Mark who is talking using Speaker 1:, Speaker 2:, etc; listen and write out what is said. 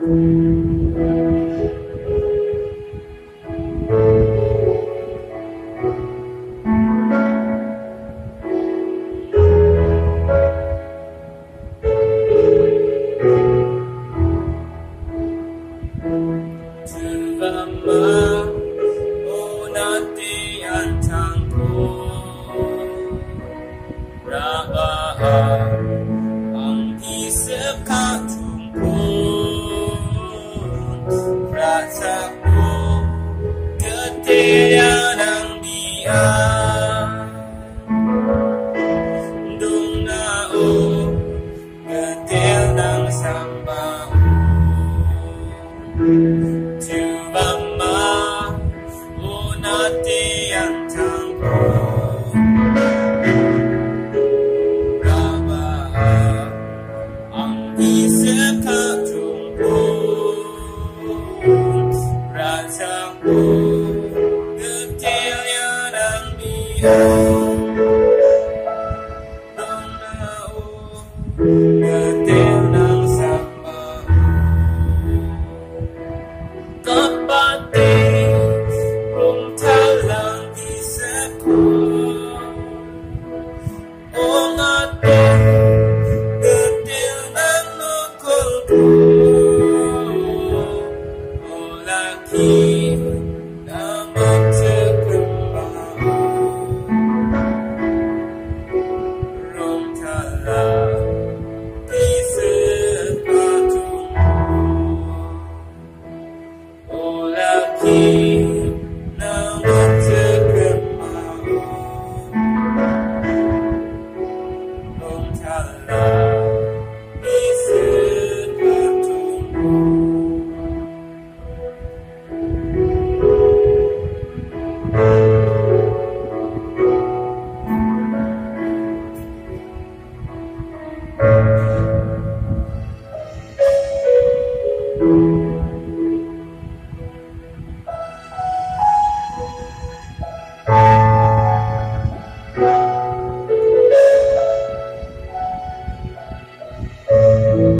Speaker 1: Come. mataku Ketiak ng diam Dung nao Ketil ng sambang Tiwama Unati ang tanggol Ooh. Hallelujah.